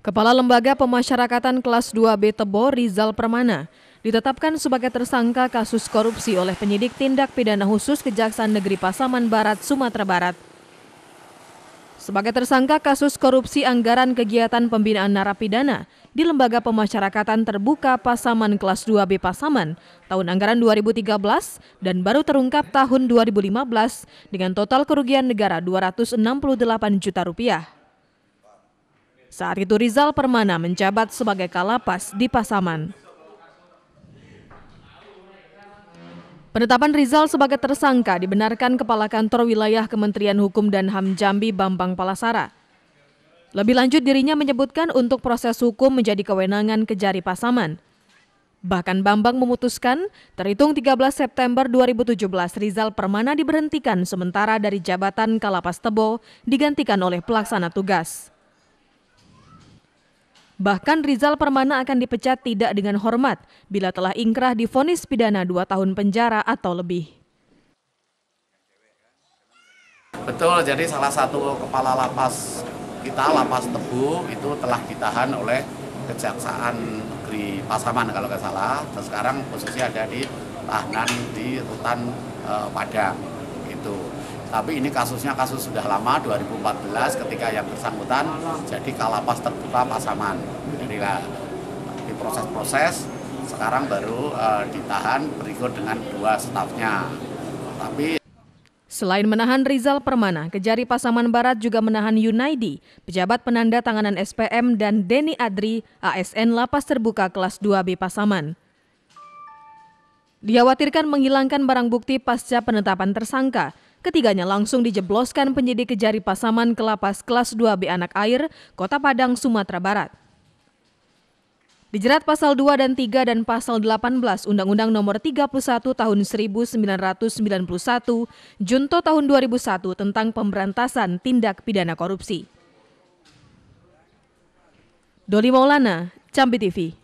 Kepala Lembaga Pemasyarakatan Kelas 2B Tebo Rizal Permana ditetapkan sebagai tersangka kasus korupsi oleh penyidik tindak pidana khusus Kejaksaan Negeri Pasaman Barat, Sumatera Barat. Sebagai tersangka kasus korupsi anggaran kegiatan pembinaan narapidana di Lembaga Pemasyarakatan Terbuka Pasaman Kelas 2B Pasaman tahun anggaran 2013 dan baru terungkap tahun 2015 dengan total kerugian negara 268 juta rupiah. Saat itu Rizal Permana menjabat sebagai Kalapas di Pasaman. Penetapan Rizal sebagai tersangka dibenarkan Kepala Kantor Wilayah Kementerian Hukum dan HAM Jambi Bambang Palasara. Lebih lanjut dirinya menyebutkan untuk proses hukum menjadi kewenangan Kejari Pasaman. Bahkan Bambang memutuskan terhitung 13 September 2017 Rizal Permana diberhentikan sementara dari jabatan Kalapas Tebo digantikan oleh pelaksana tugas. Bahkan Rizal Permana akan dipecat tidak dengan hormat bila telah ingkrah difonis pidana dua tahun penjara atau lebih. Betul, jadi salah satu kepala lapas kita, lapas Tebu, itu telah ditahan oleh Kejaksaan Negeri Pasaman kalau nggak salah. Dan sekarang posisi ada di tahanan di Rutan eh, Padang. Gitu. Tapi ini kasusnya kasus sudah lama 2014 ketika yang bersangkutan jadi kalapas terbuka Pasaman. Jadi di proses-proses sekarang baru uh, ditahan berikut dengan dua stafnya. Tapi Selain menahan Rizal Permana, Kejari Pasaman Barat juga menahan Yunaidi, pejabat penanda tanganan SPM dan Denny Adri, ASN Lapas Terbuka kelas 2B Pasaman. Dikhawatirkan menghilangkan barang bukti pasca penetapan tersangka, Ketiganya langsung dijebloskan penyidik Kejari Pasaman ke lapas kelas 2B Anak Air, Kota Padang, Sumatera Barat. Dijerat pasal 2 dan 3 dan pasal 18 Undang-Undang Nomor 31 Tahun 1991 Junto Tahun 2001 tentang pemberantasan tindak pidana korupsi. Doli Maulana, Cambi TV.